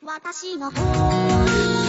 私の方に